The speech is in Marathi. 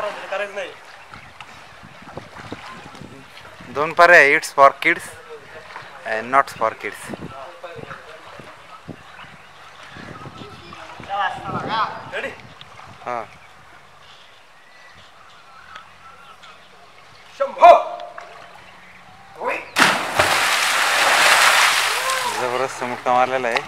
करायचं नाही. दोन पर्याय it's for kids and not for kids ready हां. शंभो! जबरदस्त मुक्का मारलेला आहे.